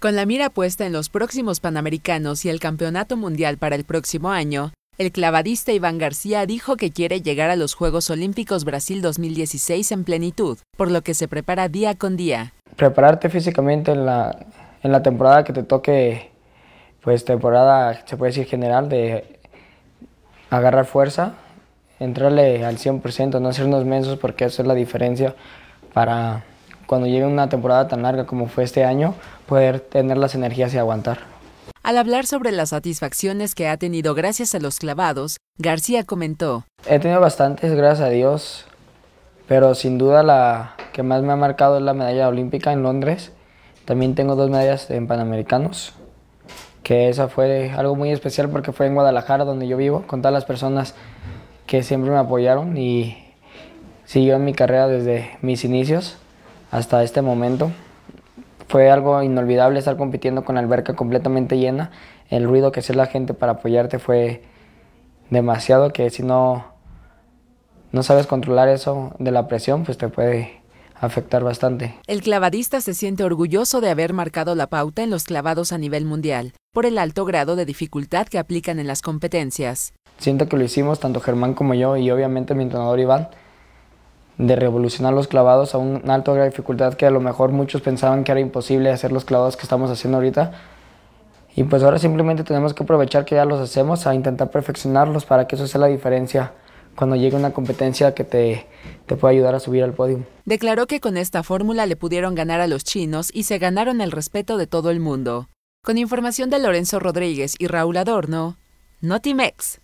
Con la mira puesta en los próximos Panamericanos y el Campeonato Mundial para el próximo año, el clavadista Iván García dijo que quiere llegar a los Juegos Olímpicos Brasil 2016 en plenitud, por lo que se prepara día con día. Prepararte físicamente en la, temporada que te toque, pues temporada, se puede decir general, de agarrar fuerza, entrarle al 100%, no hacernos mensos porque eso es la diferencia para cuando llegue una temporada tan larga como fue este año, poder tener las energías y aguantar. Al hablar sobre las satisfacciones que ha tenido gracias a los clavados, García comentó. He tenido bastantes, gracias a Dios, pero sin duda la que más me ha marcado es la medalla olímpica en Londres. También tengo dos medallas en Panamericanos, que esa fue algo muy especial porque fue en Guadalajara, donde yo vivo, con todas las personas que siempre me apoyaron y siguieron mi carrera desde mis inicios hasta este momento. Fue algo inolvidable estar compitiendo con la alberca completamente llena. El ruido que hacía la gente para apoyarte fue demasiado que si no, no sabes controlar eso de la presión, pues te puede afectar bastante. El clavadista se siente orgulloso de haber marcado la pauta en los clavados a nivel mundial, por el alto grado de dificultad que aplican en las competencias. Siento que lo hicimos tanto Germán como yo y obviamente mi entrenador Iván de revolucionar los clavados a un alto grado de dificultad que a lo mejor muchos pensaban que era imposible hacer los clavados que estamos haciendo ahorita. Y pues ahora simplemente tenemos que aprovechar que ya los hacemos a intentar perfeccionarlos para que eso sea la diferencia cuando llegue una competencia que te, te pueda ayudar a subir al podio. Declaró que con esta fórmula le pudieron ganar a los chinos y se ganaron el respeto de todo el mundo. Con información de Lorenzo Rodríguez y Raúl Adorno, Notimex.